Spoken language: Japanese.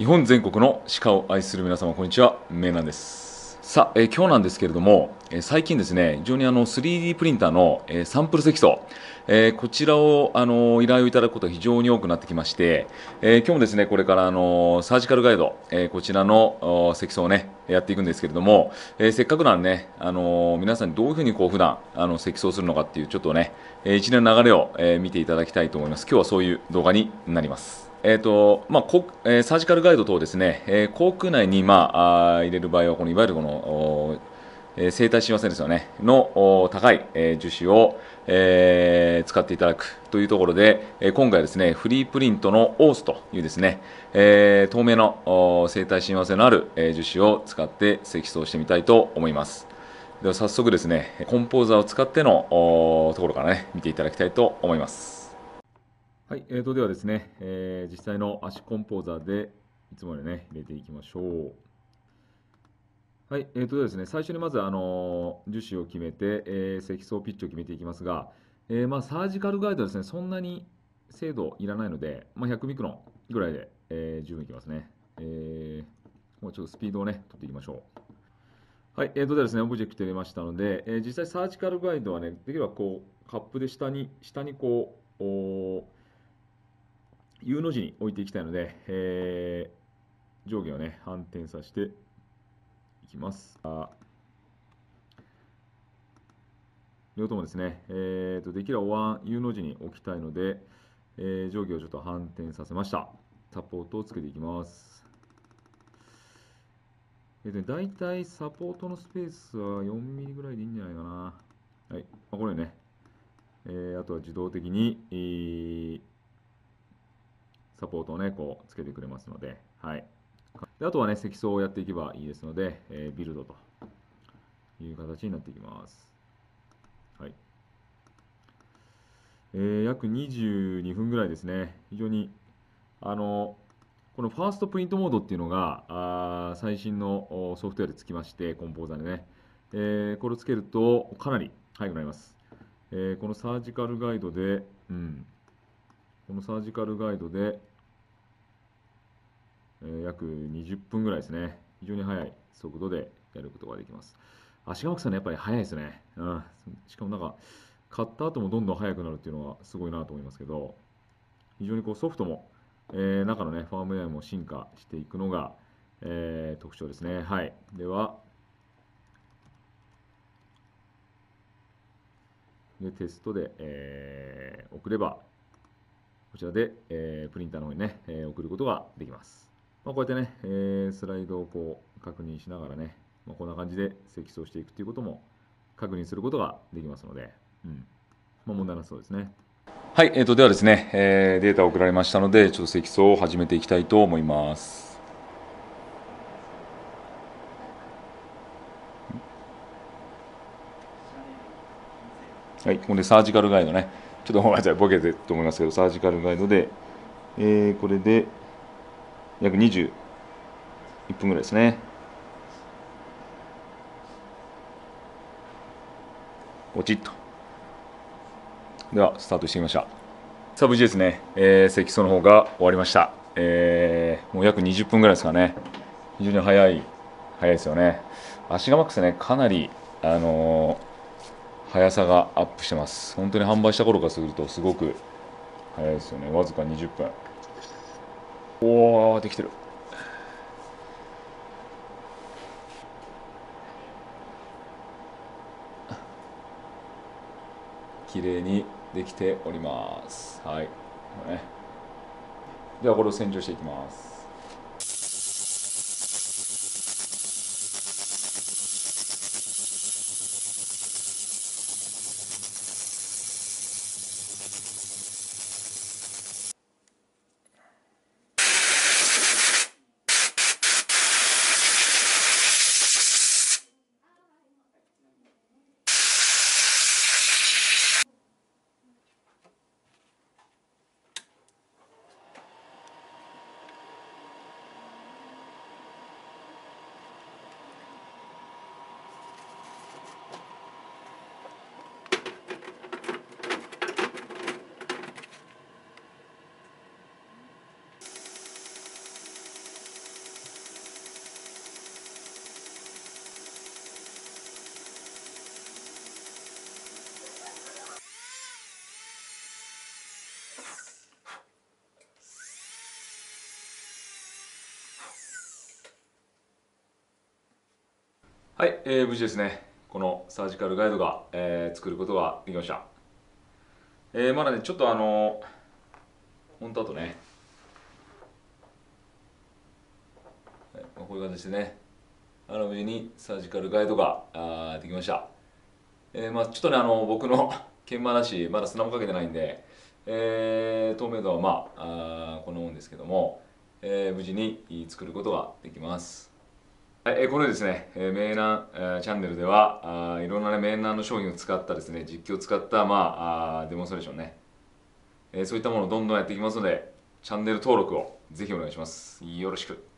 日本全国の鹿を愛する皆様こんにちは。メイなんです。さあ、えー今日なんですけれども、最近ですね非常にあの 3D プリンターの、えサンプル積層、えーこちらをあの依頼をいただくことが非常に多くなってきまして、えー今日もですねこれからあのサージカルガイド、えーこちらの積層をねやっていくんですけれども、えーせっかくなんでねあの皆さんにどういうふうにこう普段あの積層するのかっていうちょっとね、えー一連の流れを、えー見ていただきたいと思います。今日はそういう動画になります。えーとまあこえーサージカルガイド等ですね、えー口腔内に、まあ、あ入れる場合はこのいわゆるこのえ生体親和性ですよね。の高い、え樹脂を、え使っていただくというところで、え今回はですねフリープリントのオースというですね、え透明の生体親和性のある、え樹脂を使って積層してみたいと思います。では早速ですねコンポーザーを使ってのところからね見ていただきたいと思います。はい、えー、とではですね、えー実際の足コンポーザーでいつもよりね入れていきましょう。はい、えー、とですね最初にまず、あの樹脂を決めて、えー積層ピッチを決めていきますが、えーまあ、サージカルガイドはですねそんなに精度いらないので、まあ、100ミクロンぐらいで、えー十分いきますね。えーもうちょっとスピードをね取っていきましょう。はい、えー、とですねオブジェクト入れましたので、えー実際サージカルガイドはねできればこうカップで下に下にこうお U の字に置いていきたいので、えー上下をね、反転させてきます。あ両方ともですね、えーとできればお椀 U の字に置きたいので、えー上下をちょっと反転させました。サポートをつけていきます。えーとね、大体サポートのスペースは4ミリぐらいでいいんじゃないかな。はい、まあ、これね、えーあとは自動的に、えーサポートをね、こうつけてくれますので、はい。であとはね、積層をやっていけばいいですので、えービルドという形になっていきます。はい。えー約22分ぐらいですね。非常に、あの、このファーストプリントモードっていうのが、あ最新のソフトウェアでつきまして、コンポーザーでね、えーこれをつけるとかなり速くなります。えーこのサージカルガイドで、うん、このサージカルガイドで、えー約20分ぐらいですね。非常に速い速度でやることができます。足がさんね、やっぱり速いですね。うん。しかもなんか、買った後もどんどん速くなるっていうのはすごいなと思いますけど、非常にこうソフトも、えー中のね、ファームウェアも進化していくのが、えー特徴ですね。はい。では、でテストで、えー送れば、こちらで、えープリンターの方にね、えー送ることができます。まあ、こうやってね、えースライドをこう確認しながらね、まあ、こんな感じで積層していくということも確認することができますので、うんまあ、問題なそうですね。はい、えー、とではですね、えーデータを送られましたので、ちょっと積層を始めていきたいと思います。はい、ここでサージカルガイドね、ちょっとごめんなさい、ボケてると思いますけど、サージカルガイドで、えーこれで約21分ぐらいですね。ポチッと。では、スタートしてみました。さあ、無事ですね、えー、積層の方が終わりました。えーもう約20分ぐらいですかね。非常に早い、早いですよね。足がマックスね、かなり、あのー速さがアップしてます。本当に販売した頃からすると、すごく速いですよね。わずか20分。おお、できてる。綺麗にできております。はい。ね、ではこれを洗浄していきます。はい、えー無事ですね。このサージカルガイドが、えー作ることができました、えーまだねちょっとあの本当あとね、はいまあこういう形でね。あの無事にサージカルガイドがあできました、えーまあちょっとねあの僕の 研磨だしまだ砂もかけてないんで、えー透明度はまああこんなもんですけども、えー無事に作ることができます、えーこのですね、えー、名南、えーチャンネルではあいろんなね名南の商品を使ったですね実機を使ったまああデモンストレーションね、えーそういったものをどんどんやっていきますのでチャンネル登録をぜひお願いします。よろしく。